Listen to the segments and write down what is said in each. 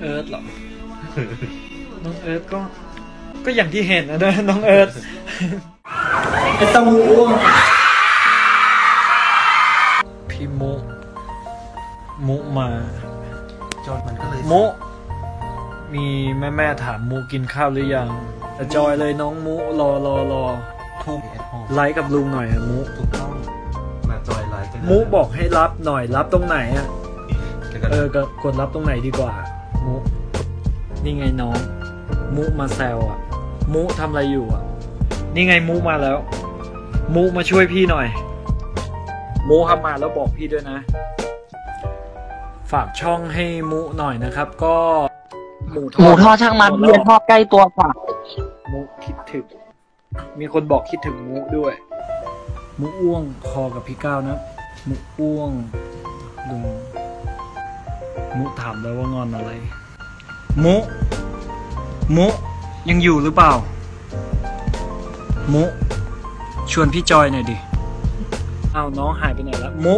เอิร์ธเหรอ น้องเอิร์ธก็ ก็อย่างที่เห็นนะเด้อน้องเอิร์ธไอ้เต้าหู้พี่มุ มุมา จอยมันก็เลยมุ มีแม่แม่ๆถามมุกินข้าวหรือยังแต่จอยเลยน้องมุรอรอรอทุ่มแอดโฮมไลค์กับลุงหน่อยอะมุถูกต้องมาจอยไลฟ์กันมุบอกให้รับหน่อยรับตรงไหนอะเดี๋ยวกันเออก็กดรับตรงไหนดีกว่า มุนี่ไงน้อง มุมาแซวอะ มุทำอะไรอยู่อะ นี่ไงมุมาแล้ว มุมาช่วยพี่หน่อย มุทำมาแล้วบอกพี่ด้วยนะ ฝากช่องให้มุหน่อยนะครับ ก็หมูทอดหมูทอดช่างมันเรียนทอดใกล้ตัวกว่ามุคิดถึง มีคนบอกคิดถึงมุด้วย มุอ้วงคอกับพี่ก้าวนะ มุอ้วงลุง มุถามแล้วว่างอนอะไร มุ มุ ยังอยู่หรือเปล่า มุ ชวนพี่จอยหน่อยดิอ้าวน้องหายไปไหนแล้ว มุ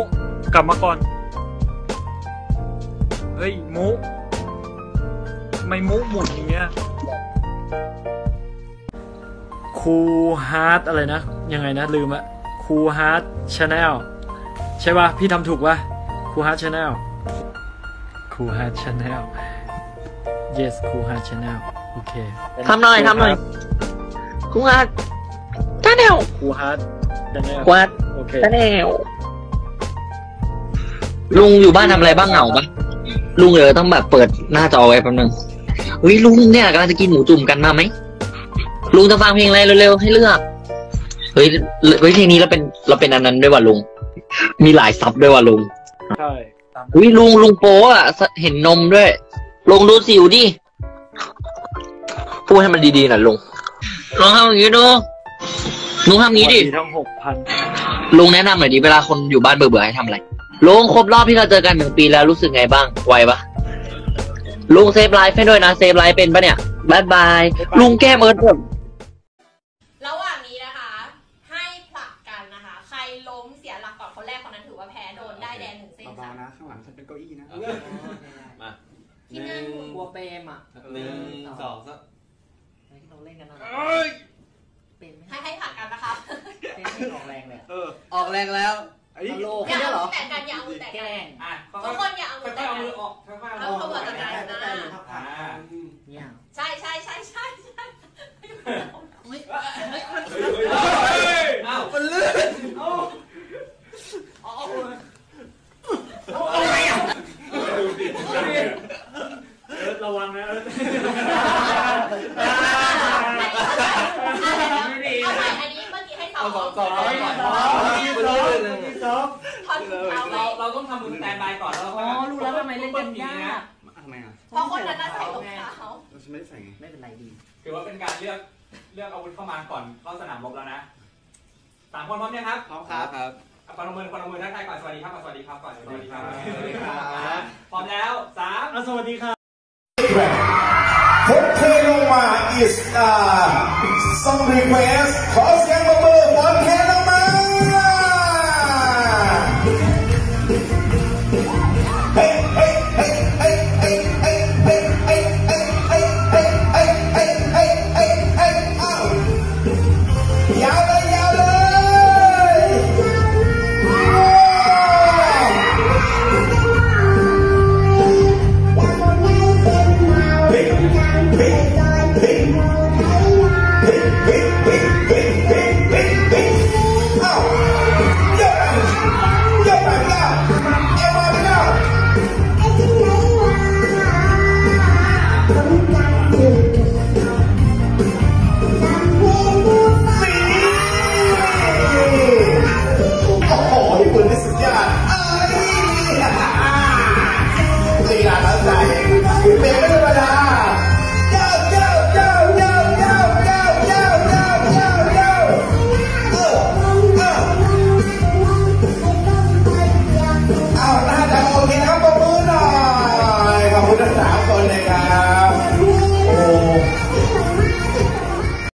กลับมาก่อน เฮ้ย มุทำไมมุหมุนอย่างเงี้ยคูฮาร์ดอะไรนะ ยังไงนะ ลืมอะคูฮาร์ดชาแนลใช่ป่ะ พี่ทำถูกป่ะคูฮาร์ดชาแนล คูฮาร์ดชาแนล yes คูฮาร์ดชาแนลโอเคทำหน่อยทำหน่อยกูว่าจ้าแนวคูฮาร์ดชาแนลกวาดโอเคจ้าแนวลุงอยู่บ้านทำอะไรบ้างเหงาปะลุงเดี๋ยวต้องแบบเปิดหน้าจอไว้แป๊บนึงเฮ้ยลุงเนี่ยกำลังจะกินหมูจุ่มกันมาไหมลุงจะฟังเพลงอะไรเร็วๆให้เลือกเฮ้ยเฮ้ยเพลงนี้เราเป็นเราเป็นอันนั้นด้วยว่ะลุง มีหลายซับด้วยว่ะลุงใช่ อุ้ยลุงลุงโป้อะเห็นนมด้วยลุงดูสิวดิพูดให้มันดีๆหน่อยลุงลองทำอย่างนี้ดูลุงทำอย่างนี้ดิมีทั้งหกพันลุงแนะนำหน่อยดิเวลาคนอยู่บ้านเบื่อๆให้ทำอะไรลุงครบรอบที่เราเจอกันหนึ่งปีแล้วรู้สึกไงบ้างไวปะลุงเซฟไลฟ์ให้ด้วยนะเซฟไลฟ์เป็นปะเนี่ยบายบายลุงแก้มเอิร์ธ คนแรกคนนั้นถือว่าแพ้โดนได้แดงหนึ่งเส้นเบาค่ะ ๆนะ ข้างหลังฉันเป็นเก้าอี้นะมาที่นั่ง กลัวเปรมอะหนึ่งสองสามเราเล่นกันนะเป็นไหมให้ให้ผลักกันนะคะเป็นไม่ออกแรงเลยอะเออออกแรงแล้ว ไอ้ตลก อย่าแค่เอาเหรอมือแตะกันอย่าเอามือแตะแกกัล้นงอะทุกคนอย่าเอามืค่ออยแตะๆเอากันมือออกค่อยๆเอา เอา เข้ามาจัดการนะ เนี่ย ใช่ใช่ใช่ใช่ใช่ อ้าว มันลื่น ระวังนะ เอาใหม่อันนี้เมื่อกี้ให้สองเอาสองสองเอาไว้ก่อนมันลื่นเลยท่อถูกเอาเลเราเราต้องทำมือแตนบายก่อนแล้วอ๋อรู้แล้วทำไมเล่นกันยากทำไมอะเพราะคนนั้นน่ะใส่รองเท้าเราไม่ได้ใส่ไงไม่เป็นไรดี ถือว่าเป็นการเลือกเลือกอาวุธเข้ามาก่อนเข้าสนามรบแล้วนะสามคนพร้อมยังครับพร้อมครับครับปนมือปนมือทักทายก่อนสวัสดีครับสวัสดีครับก่อนสวัสดีครับสวัสดีครับ พร้อมแล้วสามสวัสดีครับ ผมเทลงมา is uh, some request ขอเสียงปรบมือบอลแค